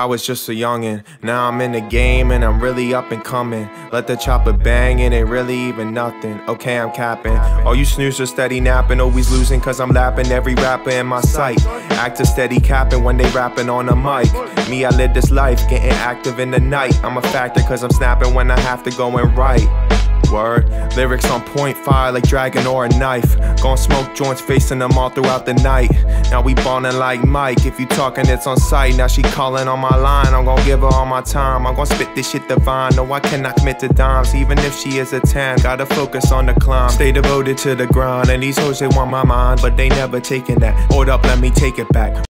I was just a youngin', now I'm in the game and I'm really up and coming. Let the chopper bang and it really even nothing. Okay, I'm capping. All you snoozers steady napping, always losing cause I'm lapping every rapper in my sight. Actor steady capping when they rapping on a mic. Me, I live this life, getting active in the night. I'm a factor cause I'm snapping when I have to go and write. Word. Lyrics on point, fire like dragon or a knife. Gon' smoke joints, facing them all throughout the night. Now we ballin' like Mike. If you talking, it's on sight. Now she calling on my line. I'm gon' give her all my time. I'm gon' spit this shit divine. No, I cannot commit to dimes, even if she is a 10. Gotta focus on the climb. Stay devoted to the grind. And these hoes, they want my mind, but they never taking that. Hold up, let me take it back.